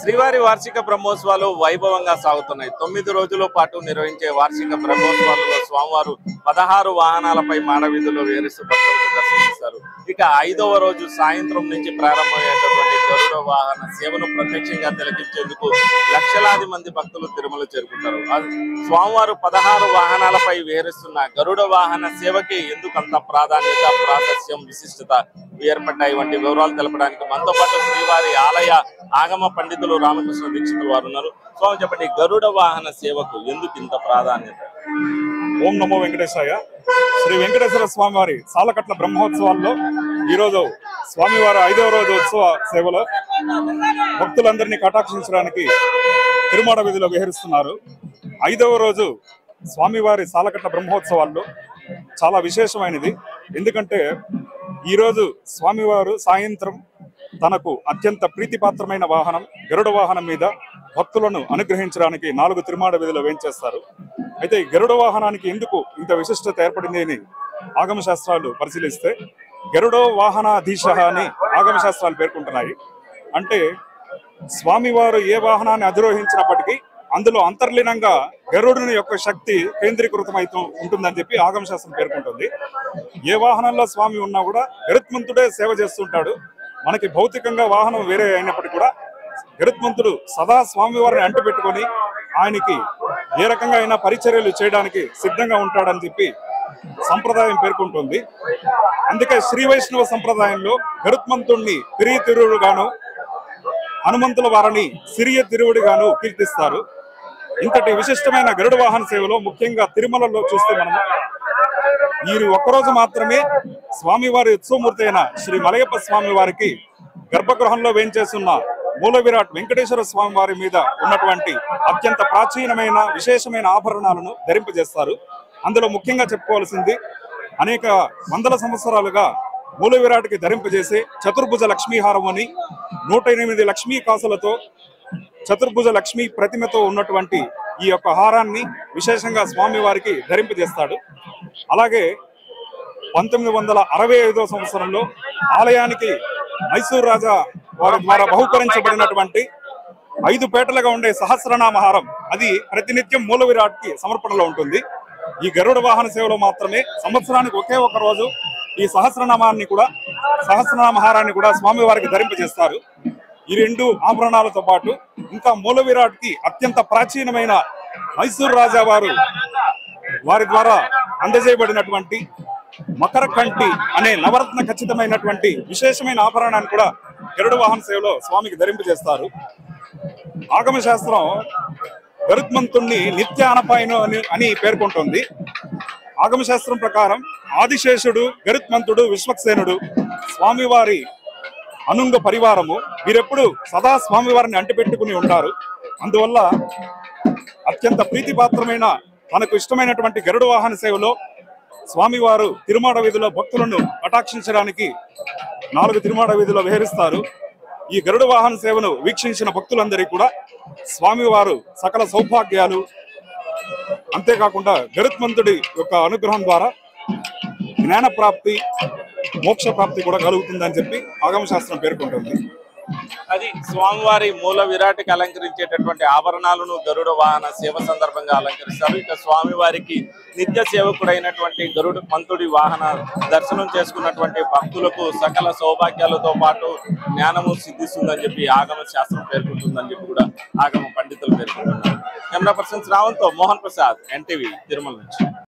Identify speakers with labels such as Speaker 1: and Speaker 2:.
Speaker 1: శ్రీవారి వార్షిక బ్రహ్మోత్సవాలు వైభవంగా సాగుతున్నాయి. తొమ్మిది రోజుల పాటు నిర్వహించే వార్షిక బ్రహ్మోత్సవాలలో స్వామివారు పదహారు వాహనాలపై మానవీధుల్లో వేరుస్తూ భక్తులకు దర్శనమిస్తారు. ఇక ఐదవ రోజు సాయంత్రం నుంచి ప్రారంభమయ్యేటటువంటి గరుడ వాహన సేవను ప్రత్యక్షంగా తిలకించేందుకు లక్షలాది మంది భక్తులు తిరుమల చేరుకుంటారు. స్వామివారు పదహారు వాహనాలపై వేరుస్తున్న గరుడ వాహన సేవకి ఎందుకంత ప్రాధాన్యత ప్రాశస్యం విశిష్టత ఏర్పడ్డాయి. వంటి వివరాలు తెలపడానికి మనతో పాటు శ్రీవారి ఆలయ ఆగమ పండితులు రామకృష్ణ దీక్షితులు వారు ఉన్నారు. స్వామి చెప్పండి గరుడ వాహన సేవకు ఎందుకు ఇంత ప్రాధాన్యత?
Speaker 2: ఓం నమో వెంకటేశాయ. శ్రీ వెంకటేశ్వర స్వామి వారి సాలకట్ల బ్రహ్మోత్సవాల్లో ఈరోజు స్వామివారి ఐదవ రోజు ఉత్సవ సేవలో భక్తులందరినీ కటాక్షించడానికి తిరుమాడ వీధిలో విహరిస్తున్నారు. ఐదవ రోజు స్వామివారి సాలకట్ల బ్రహ్మోత్సవాల్లో చాలా విశేషమైనది. ఎందుకంటే ఈరోజు స్వామివారు సాయంత్రం తనకు అత్యంత ప్రీతిపాత్రమైన వాహనం గరుడ వాహనం మీద భక్తులను అనుగ్రహించడానికి నాలుగు తిరుమాడ వీధిలో వేయించేస్తారు అయితే ఈ గరుడ వాహనానికి ఎందుకు ఇంత విశిష్టత ఏర్పడింది అని ఆగమ శాస్త్రాలు పరిశీలిస్తే గరుడో వాహనాధీశ అని ఆగమ శాస్త్రాలు పేర్కొంటున్నాయి. అంటే స్వామివారు ఏ వాహనాన్ని అధిరోహించిన అందులో అంతర్లీనంగా గరుడుని యొక్క శక్తి కేంద్రీకృతమైతూ ఉంటుందని చెప్పి ఆగమశాస్త్రం పేర్కొంటుంది. ఏ వాహనంలో స్వామి ఉన్నా కూడా గరుత్మంతుడే సేవ చేస్తుంటాడు. మనకి భౌతికంగా వాహనం వేరే అయినప్పటికీ కూడా గరుత్మంతుడు సదా స్వామివారిని అంటుపెట్టుకొని ఆయనకి ఏ రకంగా అయినా పరిచర్యలు చేయడానికి సిద్ధంగా ఉంటాడని చెప్పి సంప్రదాయం పేర్కొంటుంది. అందుకే శ్రీ వైష్ణవ సంప్రదాయంలో గరుత్మంతుణ్ణి పిరి తిరువుడుగాను హనుమంతుల వారిని సిరియ తిరువుడిగాను కీర్తిస్తారు. ఇంతటి విశిష్టమైన గరుడ వాహన సేవలో ముఖ్యంగా తిరుమలలో చూస్తే మనము ఈ ఒక్కరోజు మాత్రమే స్వామివారి ఉత్సవమూర్తి అయిన శ్రీ మలయప్ప స్వామి వారికి గర్భగృహంలో వేంచేస్తున్న మూల విరాట్ వెంకటేశ్వర స్వామి వారి మీద ఉన్నటువంటి అత్యంత ప్రాచీనమైన విశేషమైన ఆభరణాలను ధరింపజేస్తారు. అందులో ముఖ్యంగా చెప్పుకోవాల్సింది అనేక వందల సంవత్సరాలుగా మూల విరాట్కి ధరింపజేసే చతుర్భుజ లక్ష్మీహారం అని నూట ఎనిమిది లక్ష్మీ కాసులతో చతుర్భుజ లక్ష్మి ప్రతిమతో ఉన్నటువంటి ఈ యొక్క హారాన్ని విశేషంగా స్వామి వారికి ధరింపజేస్తాడు అలాగే పంతొమ్మిది వందల అరవై ఐదో సంవత్సరంలో ఆలయానికి మైసూర్ రాజా వారి ద్వారా బహుకరించబడినటువంటి ఐదు పేటలుగా ఉండే సహస్రనామహారం అది ప్రతినిత్యం మూల విరాట్కి సమర్పణలో ఉంటుంది. ఈ గరుడ వాహన సేవలో మాత్రమే సంవత్సరానికి ఒకే ఒక రోజు ఈ సహస్రనామాన్ని కూడా సహస్రనామహారాన్ని కూడా స్వామి వారికి ధరింపజేస్తారు ఈ రెండు ఆభరణాలతో పాటు ఇంకా మూల విరాట్కి అత్యంత ప్రాచీనమైన మైసూర్ రాజా వారు వారి ద్వారా అందజేయబడినటువంటి మకర కంటి అనే నవరత్న ఖచ్చితమైనటువంటి విశేషమైన ఆభరణాన్ని కూడా గరుడు వాహన సేవలో స్వామికి ధరింపజేస్తారు ఆగమ శాస్త్రం గరుత్మంతుణ్ణి నిత్య అనపాయను అని అని పేర్కొంటుంది. ఆగమశాస్త్రం ప్రకారం ఆదిశేషుడు గరుత్మంతుడు విశ్వక్సేనుడు స్వామివారి అనుంగ పరివారము. వీరెప్పుడు సదా స్వామివారిని అంటిపెట్టుకుని ఉంటారు. అందువల్ల అత్యంత ప్రీతిపాత్రమైన తనకు ఇష్టమైనటువంటి గరుడ వాహన సేవలో స్వామివారు తిరుమాడ వీధిలో భక్తులను కటాక్షించడానికి నాలుగు తిరుమాడ వీధిలో విహరిస్తారు. ఈ గరుడ వాహన సేవను వీక్షించిన భక్తులందరికీ కూడా స్వామివారు సకల సౌభాగ్యాలు. అంతేకాకుండా గరుత్మంతుడి యొక్క అనుగ్రహం ద్వారా జ్ఞాన ప్రాప్తి మోక్ష ప్రాప్తి కూడా కలుగుతుందని చెప్పి ఆగమ శాస్త్రం పేర్కొంటుంది.
Speaker 1: అది స్వామివారి మూల విరాట్కి అలంకరించేటటువంటి ఆభరణాలను గరుడ వాహన సేవ సందర్భంగా అలంకరిస్తారు. ఇక స్వామివారికి నిత్య సేవకుడైనటువంటి గరుడ పంతుడి వాహన దర్శనం చేసుకున్నటువంటి భక్తులకు సకల సౌభాగ్యాలతో పాటు జ్ఞానము సిద్ధిస్తుందని చెప్పి ఆగమ శాస్త్రం పేర్కొంటుందని చెప్పి కూడా ఆగమ పండితులు పేర్కొంటున్నారు. కెమెరా పర్సన్ రావంతో మోహన్ ప్రసాద్ ఎన్టీవీ తిరుమల నుంచి.